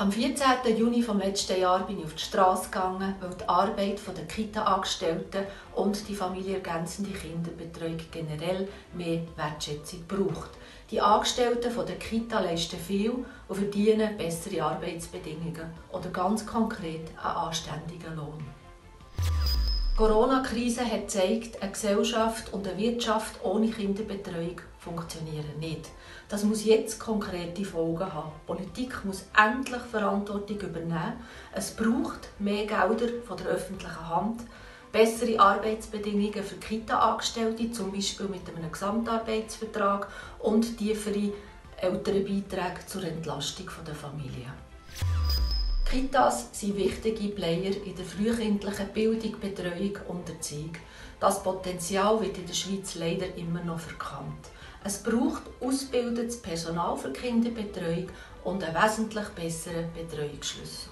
Am 14. Juni vom letzten Jahr bin ich auf die Straße gegangen, weil die Arbeit der Kita-Angestellten und die familienergänzende Kinderbetreuung generell mehr Wertschätzung braucht. Die Angestellten der Kita leisten viel und verdienen bessere Arbeitsbedingungen oder ganz konkret einen anständigen Lohn. Die Corona-Krise hat gezeigt, eine Gesellschaft und eine Wirtschaft ohne Kinderbetreuung funktionieren nicht. Das muss jetzt konkrete Folgen haben. Die Politik muss endlich Verantwortung übernehmen. Es braucht mehr Gelder von der öffentlichen Hand, bessere Arbeitsbedingungen für Kita-Angestellte, zum mit einem Gesamtarbeitsvertrag und tiefere Elternbeiträge zur Entlastung der Familie. Kitas sind wichtige Player in der frühkindlichen Bildung, Betreuung und Erziehung. Das Potenzial wird in der Schweiz leider immer noch verkannt. Es braucht ausgebildetes Personal für Kinderbetreuung und einen wesentlich besseren Betreuungsschlüssel.